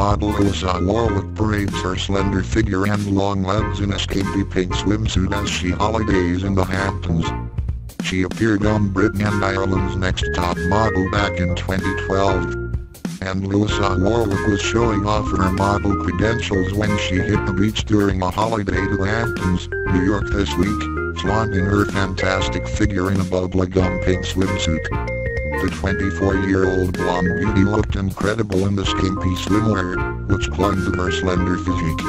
model Louisa Warwick parades her slender figure and long legs in a skimpy pink swimsuit as she holidays in the Hamptons. She appeared on Britain and Ireland's Next Top Model back in 2012. And Louisa Warwick was showing off her model credentials when she hit the beach during a holiday to the Hamptons, New York this week, flaunting her fantastic figure in a bubblegum pink swimsuit. The 24-year-old blonde beauty looked incredible in the skimpy swimwear, which clung to her slender physique.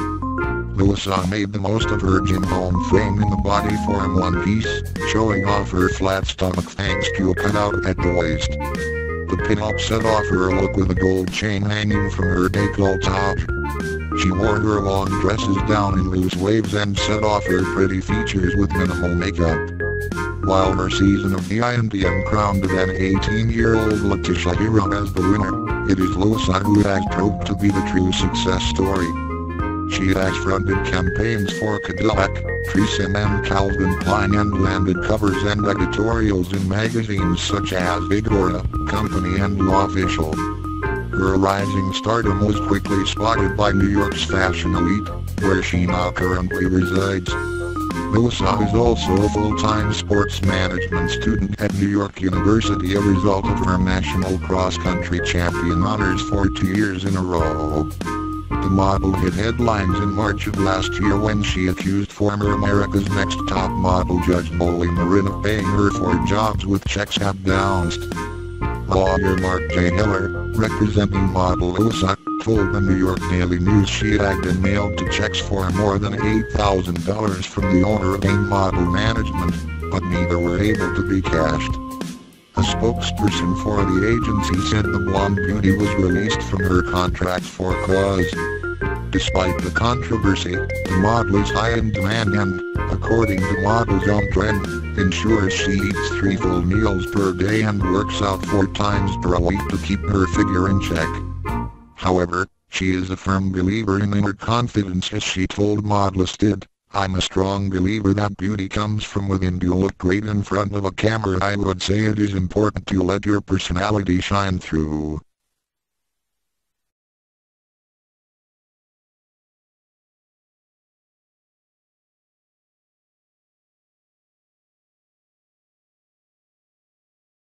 Louisa made the most of her gym bone frame in the body form one piece, showing off her flat stomach thanks to a cutout at the waist. The pin-up set off her look with a gold chain hanging from her décolletage. She wore her long dresses down in loose waves and set off her pretty features with minimal makeup. While her season of the INTM crowned then 18-year-old Letitia Herod as the winner, it is Louisa who has proved to be the true success story. She has fronted campaigns for Cadillac, Treason and Calvin Klein and landed covers and editorials in magazines such as Vigora, Company and L'Officiel. Her rising stardom was quickly spotted by New York's fashion elite, where she now currently resides. Louisa is also a full-time sports management student at New York University a result of her national cross-country champion honors for two years in a row. The model hit headlines in March of last year when she accused former America's Next Top Model Judge Molly Marin of paying her for jobs with checks bounced. Lawyer Mark J. Hiller, representing model Louisa, told the New York Daily News she had been mailed to checks for more than $8,000 from the owner of AIM Model Management, but neither were able to be cashed. A spokesperson for the agency said the blonde beauty was released from her contract for cause. Despite the controversy, the model is high in demand and, according to Models on Trend, ensures she eats three full meals per day and works out four times per week to keep her figure in check. However, she is a firm believer in inner confidence as she told Modelist did. I'm a strong believer that beauty comes from within to look great in front of a camera I would say it is important to let your personality shine through.